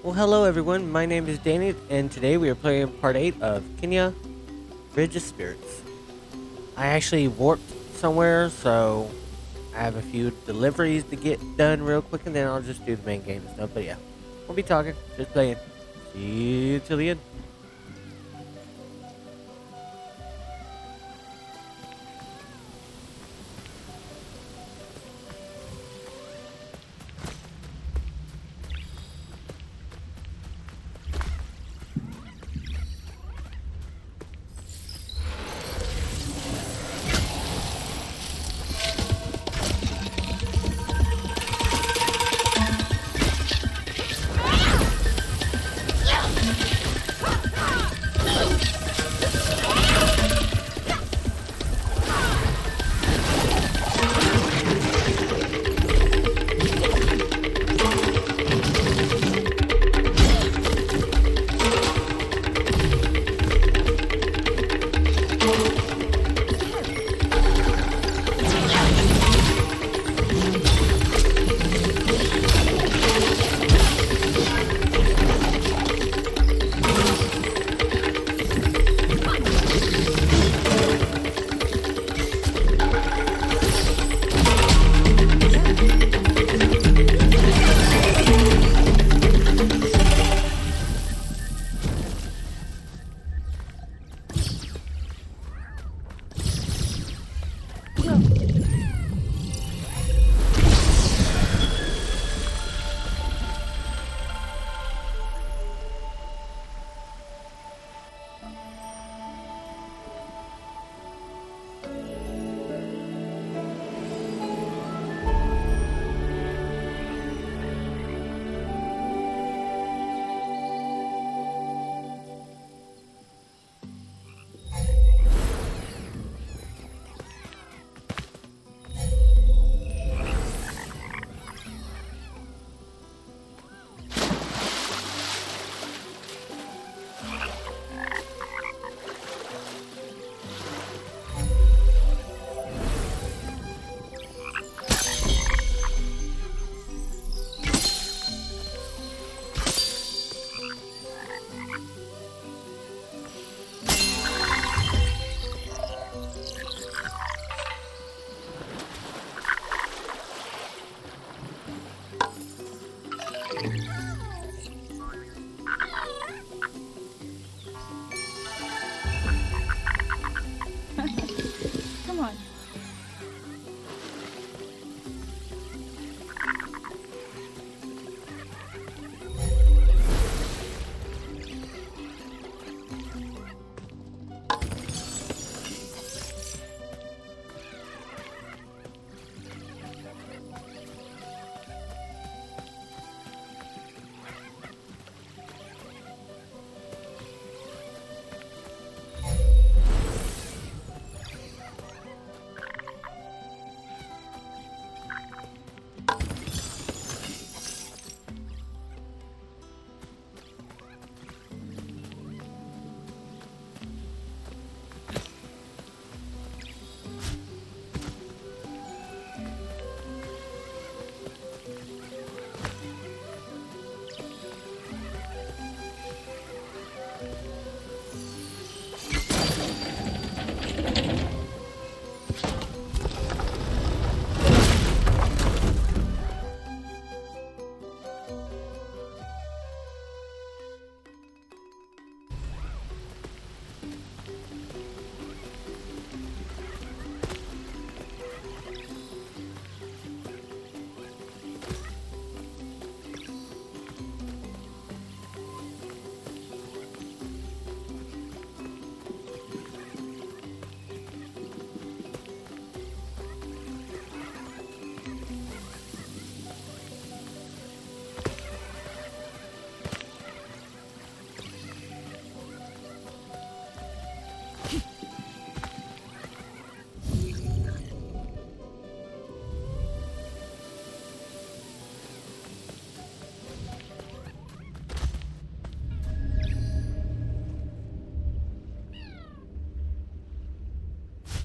Well, hello everyone. My name is Danny, and today we are playing part 8 of Kena Bridge of Spirits. I actually warped somewhere, so I have a few deliveries to get done real quick, and then I'll just do the main game and stuff. But yeah, we'll be talking, just playing. See you till the end.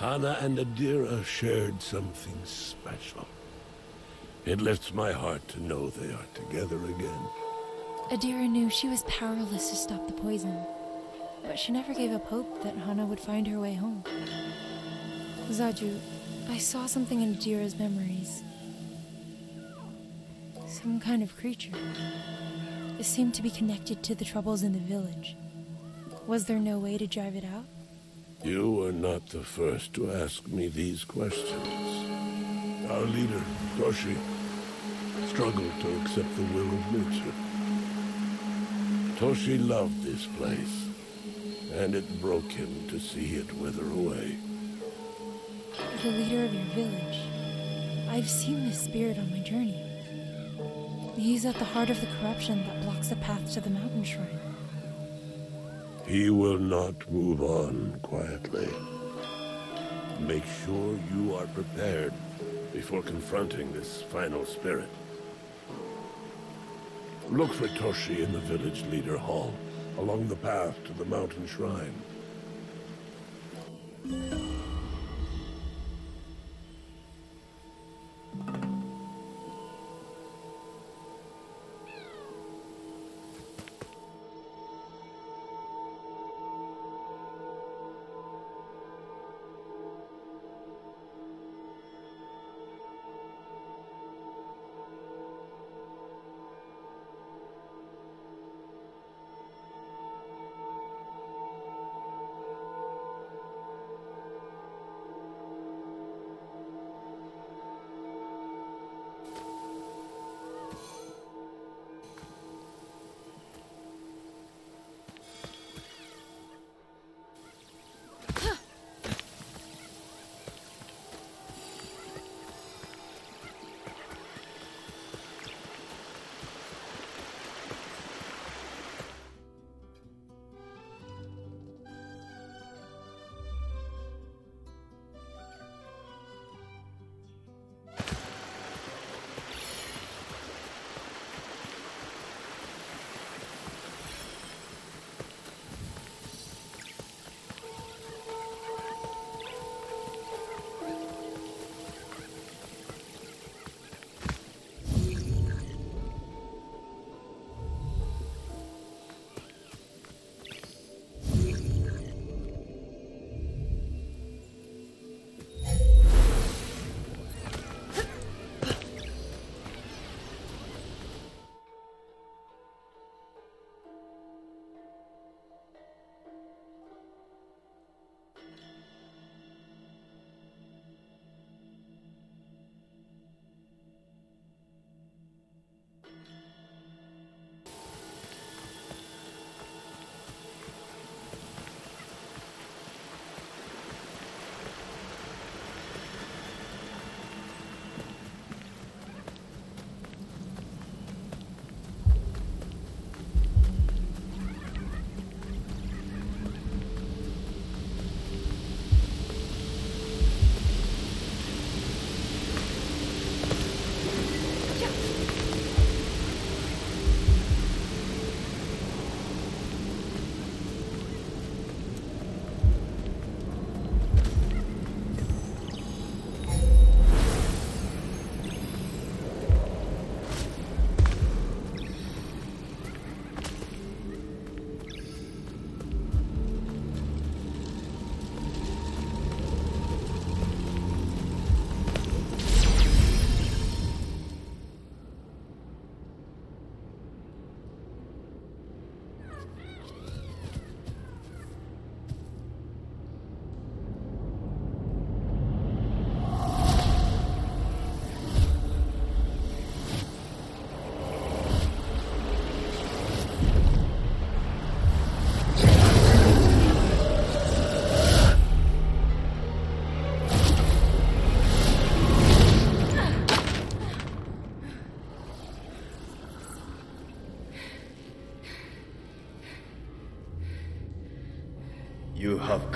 Hana and Adira shared something special. It lifts my heart to know they are together again. Adira knew she was powerless to stop the poison, but she never gave up hope that Hana would find her way home. Zaju, I saw something in Adira's memories. Some kind of creature. It seemed to be connected to the troubles in the village. Was there no way to drive it out? You are not the first to ask me these questions. Our leader, Toshi, struggled to accept the will of nature. Toshi loved this place, and it broke him to see it wither away. The leader of your village. I've seen this spirit on my journey. He's at the heart of the corruption that blocks the path to the mountain shrine. He will not move on quietly. Make sure you are prepared before confronting this final spirit. Look for Toshi in the village leader hall, along the path to the mountain shrine.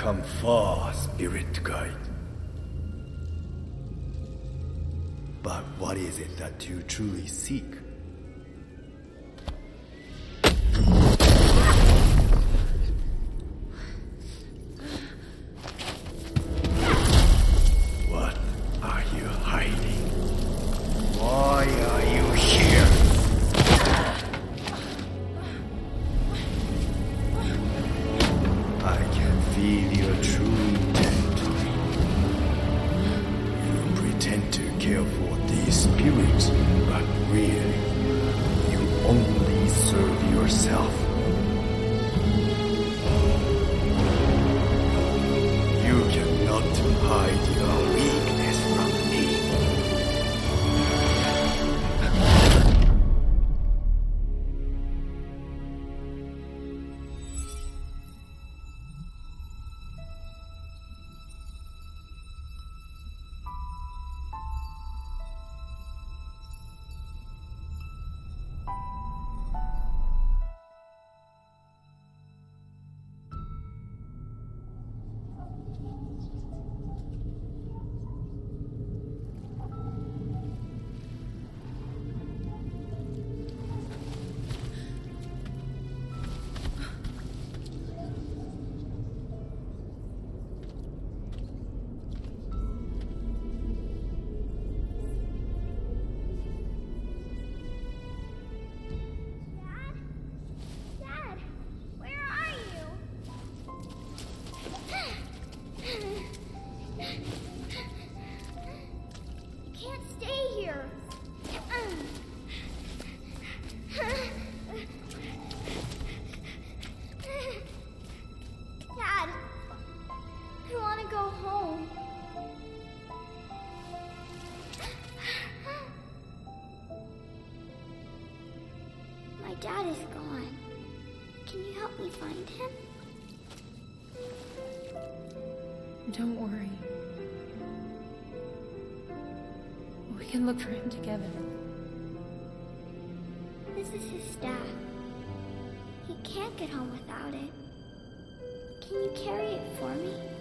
Come far, Spirit Guide. But what is it that you truly seek? Can look for him together. This is his staff. He can't get home without it. Can you carry it for me?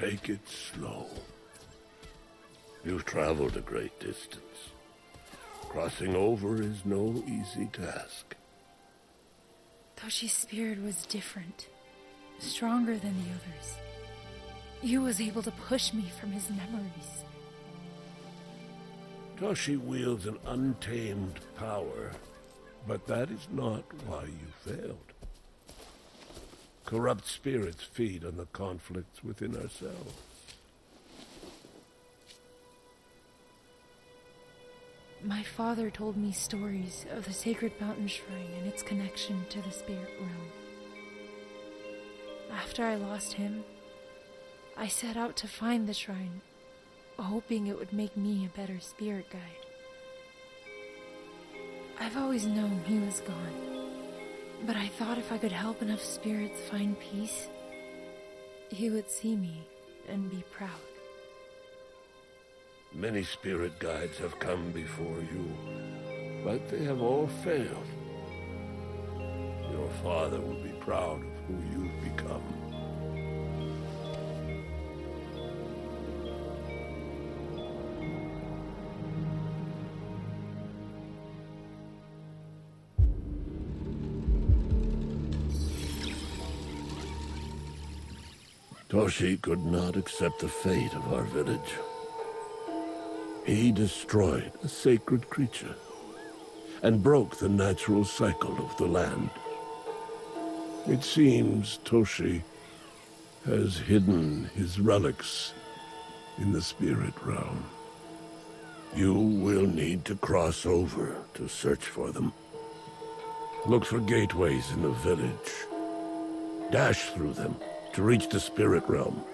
Take it slow. You've traveled a great distance. Crossing over is no easy task. Toshi's spirit was different, stronger than the others. He was able to push me from his memories. Toshi wields an untamed power, but that is not why you failed. Corrupt spirits feed on the conflicts within ourselves. My father told me stories of the sacred mountain shrine and its connection to the spirit realm. After I lost him, I set out to find the shrine, hoping it would make me a better spirit guide. I've always known he was gone, but I thought if I could help enough spirits find peace, he would see me and be proud. Many spirit guides have come before you, but they have all failed. Your father will be proud of who you've become. Toshi could not accept the fate of our village. He destroyed a sacred creature and broke the natural cycle of the land. It seems Toshi has hidden his relics in the spirit realm. You will need to cross over to search for them. Look for gateways in the village. Dash through them to reach the spirit realm.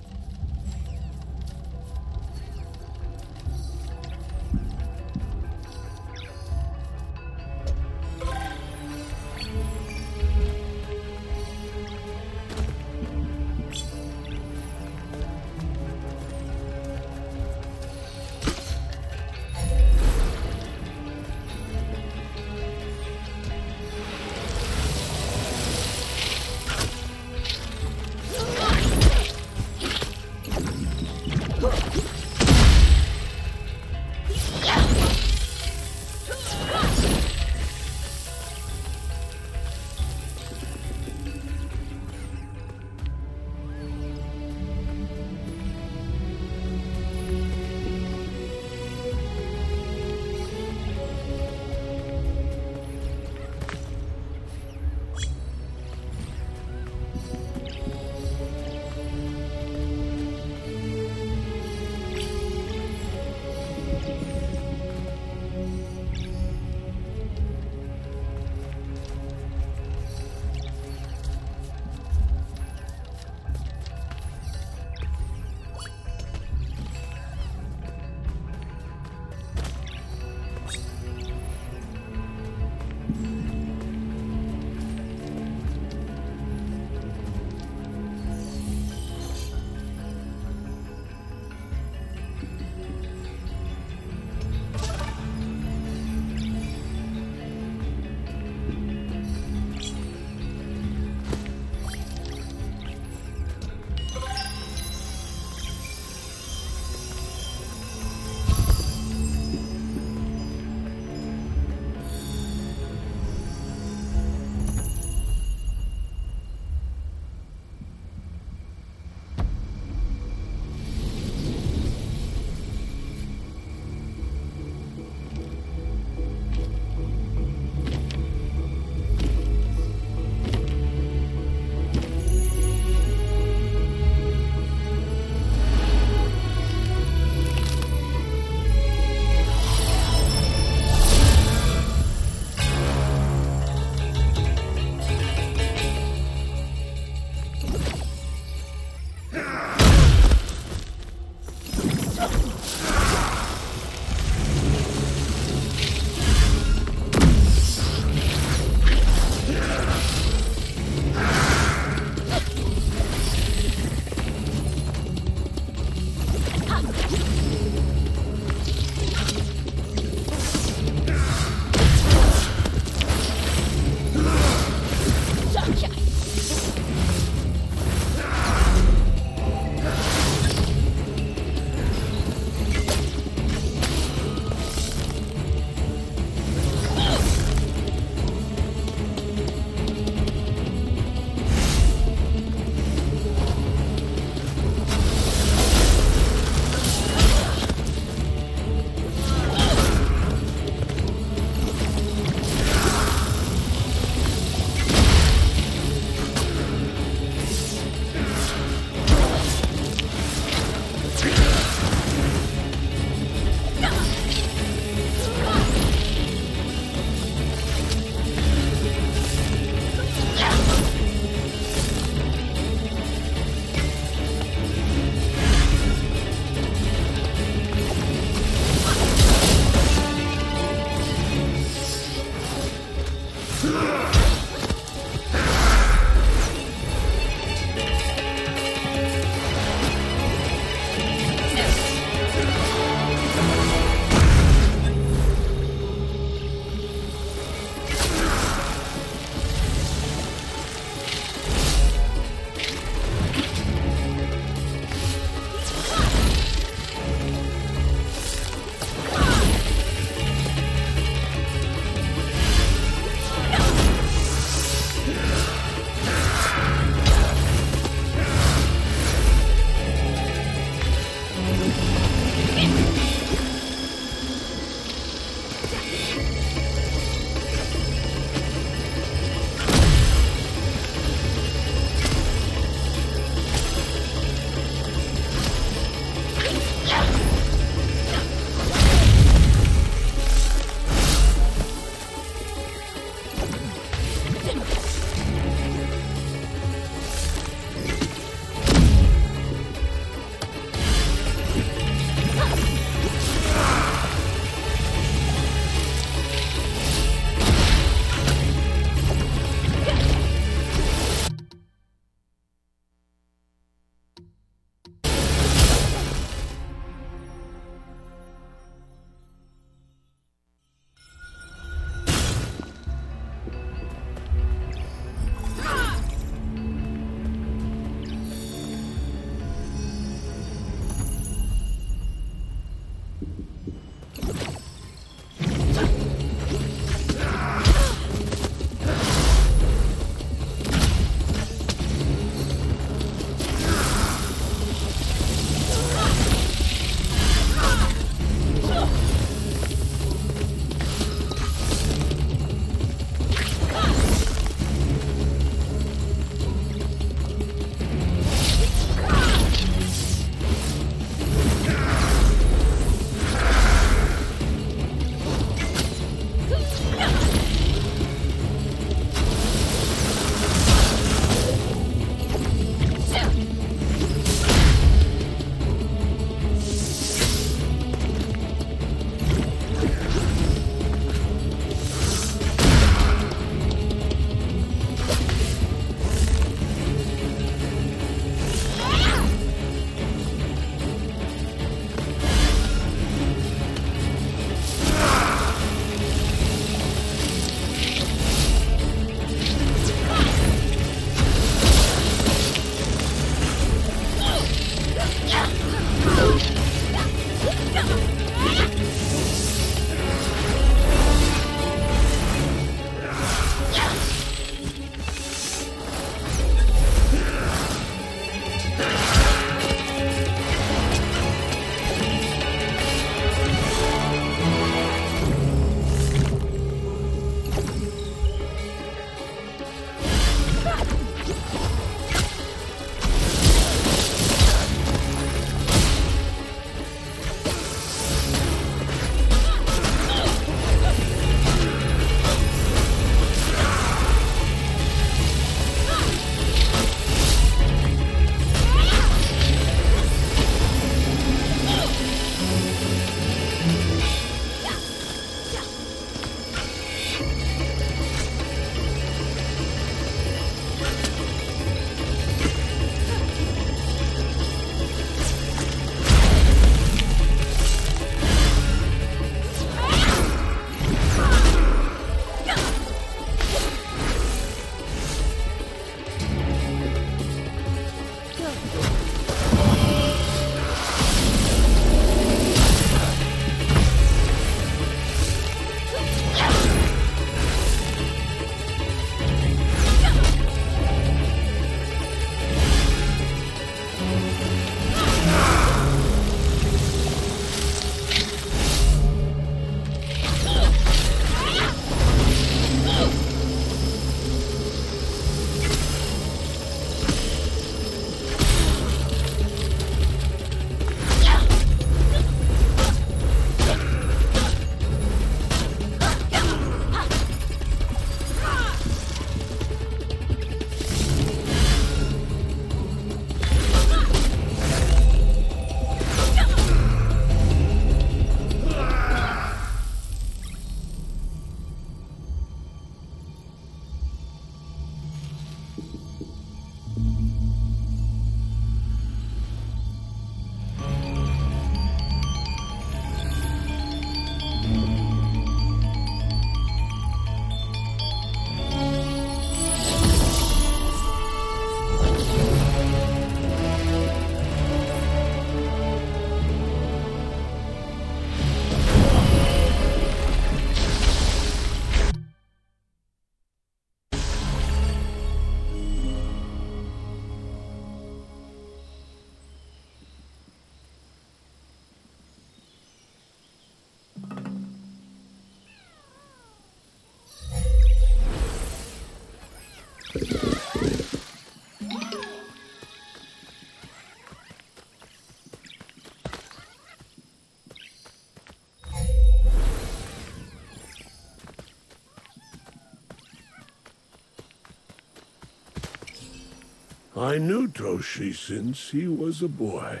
I knew Toshi since he was a boy.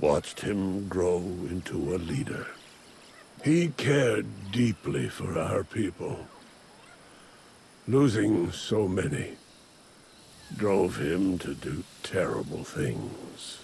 Watched him grow into a leader. He cared deeply for our people. Losing so many drove him to do terrible things.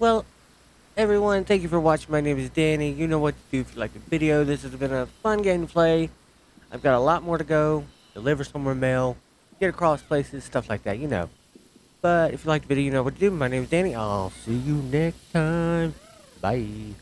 Well, everyone, thank you for watching. My name is Danny. You know what to do if you like the video. This has been a fun game to play. I've got a lot more to go. Deliver some more mail. Get across places, stuff like that, you know. But if you like the video, you know what to do. My name is Danny. I'll see you next time. Bye.